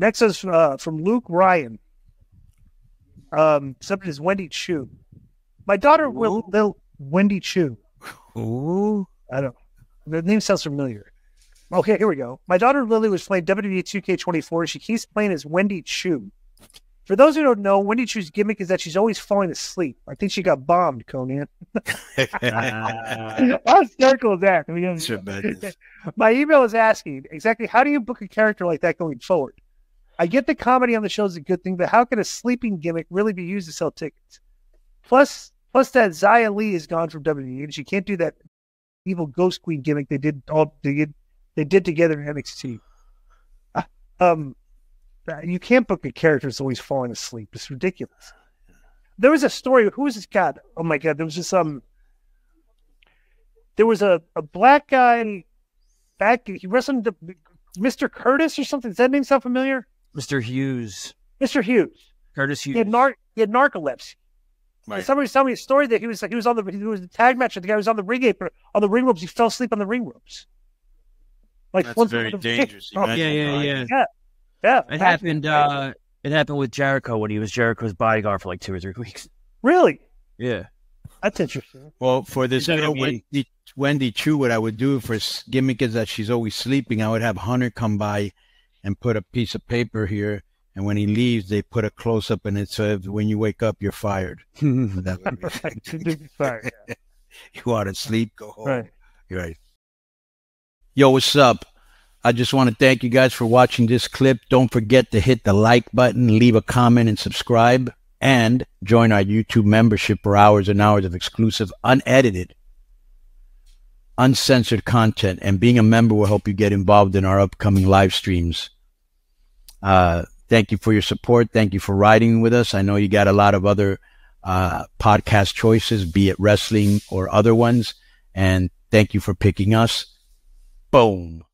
Next is uh, from Luke Ryan. Um, subject is Wendy Choo. My daughter will, will Wendy Choo. Ooh. I don't. The name sounds familiar. Okay, here we go. My daughter Lily was playing WWE 2K24. She keeps playing as Wendy Choo. For those who don't know, Wendy Choo's gimmick is that she's always falling asleep. I think she got bombed, Konnan. How hysterical is that? I mean, my email is asking exactly how do you book a character like that going forward? I get the comedy on the show is a good thing, but how can a sleeping gimmick really be used to sell tickets? Plus, plus that Xia Li is gone from WWE, and she can't do that evil Ghost Queen gimmick they did all they did, they did together in NXT. Uh, Um, you can't book a character that's always falling asleep. It's ridiculous. There was a story. Who was this guy? Oh my god! There was just um. There was a, a black guy back. He wrestled the, Mr. Curtis or something. Does that name sound familiar? Mr. Hughes, Mr. Hughes. Curtis He Hughes. had nar- he had narcolepsy. And Right. Somebody was telling me a story that he was like he was on the he was the tag match and the guy was on the ring apron on the ring ropes. He fell asleep on the ring ropes. Like That's once- very dangerous. Oh, yeah, yeah, yeah. yeah, yeah. It happened. Uh, it happened with Jericho when he was Jericho's bodyguard for like two or three weeks. really? Yeah. That's interesting. Well, for this Is that girl, okay? Wendy, Wendy Choo, what I would do for gimmick is that she's always sleeping. I would have Hunter come by and put a piece of paper here, and when he leaves, they put a close up, and it says, "When you wake up, you're fired." That would be Sorry. you want to sleep, go home. Right. Right. Yo, what's up? I just want to thank you guys for watching this clip. Don't forget to hit the like button, leave a comment, and subscribe. And join our YouTube membership for hours and hours of exclusive, unedited, uncensored content. And being a member will help you get involved in our upcoming live streams. Uh, thank you for your support. Thank you for riding with us. I know you got a lot of other uh, podcast choices, be it wrestling or other ones. And thank you for picking us. Boom.